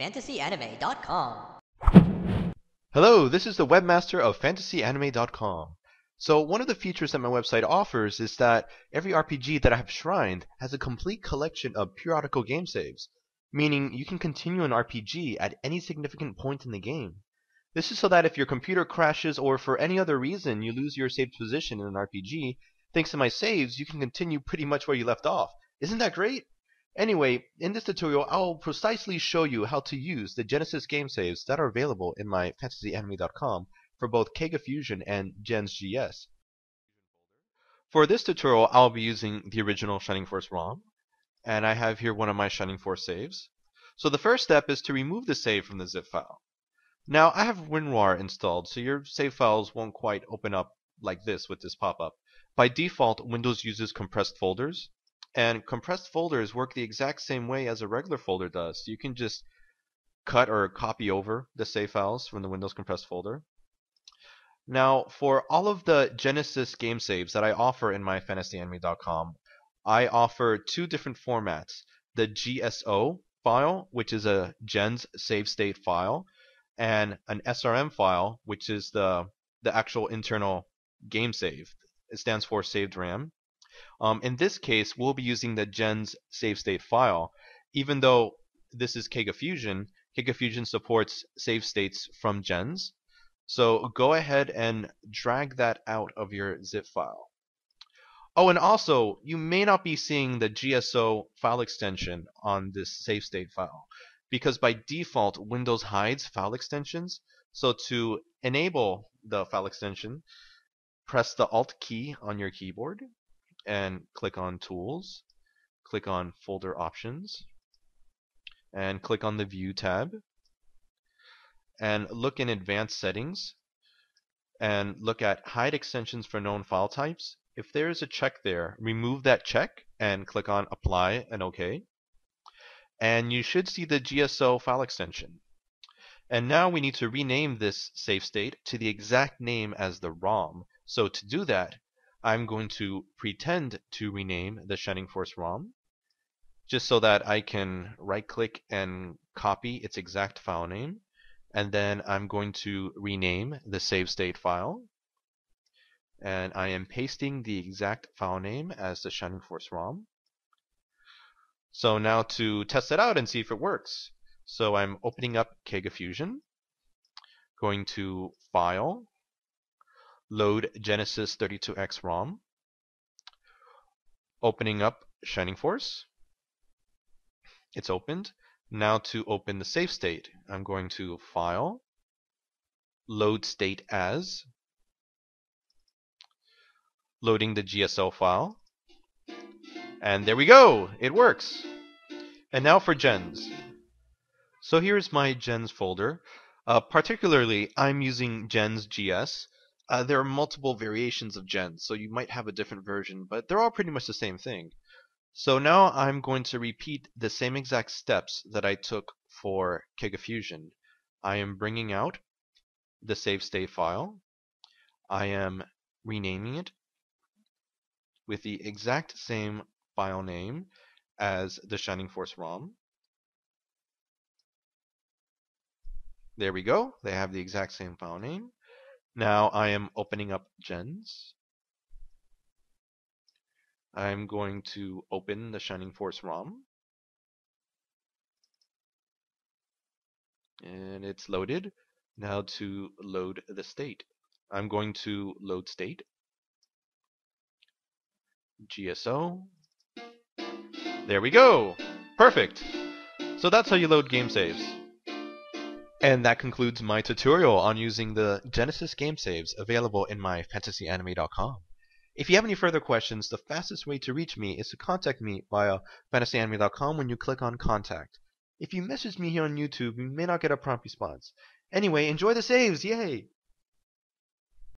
FantasyAnime.com. Hello, this is the webmaster of FantasyAnime.com. So one of the features that my website offers is that every RPG that I have shrined has a complete collection of periodical game saves, meaning you can continue an RPG at any significant point in the game. This is so that if your computer crashes or for any other reason you lose your saved position in an RPG, thanks to my saves, you can continue pretty much where you left off. Isn't that great? Anyway, in this tutorial, I'll precisely show you how to use the Genesis game saves that are available in my fantasyanime.com for both Kega Fusion and Gens GS. For this tutorial, I'll be using the original Shining Force ROM, and I have here one of my Shining Force saves. So the first step is to remove the save from the zip file. Now, I have WinRAR installed, so your save files won't quite open up like this with this pop-up. By default, Windows uses compressed folders, and compressed folders work the exact same way as a regular folder does. You can just cut or copy over the save files from the Windows compressed folder. Now, for all of the Genesis game saves that I offer in my fantasyanime.com, I offer two different formats. The GSO file, which is a gens save state file, and an SRM file, which is the the actual internal game save. It stands for saved RAM. Um, in this case, we'll be using the gens save state file. Even though this is Kega Fusion, Kega Fusion supports save states from gens. So go ahead and drag that out of your zip file. Oh, and also, you may not be seeing the GSO file extension on this save state file because by default, Windows hides file extensions. So to enable the file extension, press the Alt key on your keyboard and click on Tools, click on Folder Options, and click on the View tab, and look in Advanced Settings, and look at Hide Extensions for Known File Types. If there is a check there, remove that check and click on Apply and OK. And you should see the GSO file extension. And now we need to rename this save state to the exact name as the ROM. So to do that, I'm going to pretend to rename the Shining Force ROM just so that I can right click and copy its exact file name and then I'm going to rename the save state file. And I am pasting the exact file name as the Shining Force ROM. So now to test it out and see if it works. So I'm opening up Kega Fusion going to File load Genesis 32X ROM, opening up Shining Force. It's opened. Now to open the save state, I'm going to File, Load State As, loading the GSO file, and there we go! It works! And now for gens. So here's my gens folder. Uh, particularly, I'm using gens GS uh, there are multiple variations of gens, so you might have a different version, but they're all pretty much the same thing. So now I'm going to repeat the same exact steps that I took for Kega Fusion. I am bringing out the save state file. I am renaming it with the exact same file name as the Shining Force ROM. There we go. They have the exact same file name. Now I am opening up gens. I'm going to open the Shining Force ROM. And it's loaded. Now to load the state. I'm going to load state. GSO. There we go! Perfect! So that's how you load game saves. And that concludes my tutorial on using the Genesis game saves available in my fantasyanime.com. If you have any further questions, the fastest way to reach me is to contact me via fantasyanime.com when you click on contact. If you message me here on YouTube, you may not get a prompt response. Anyway, enjoy the saves, yay!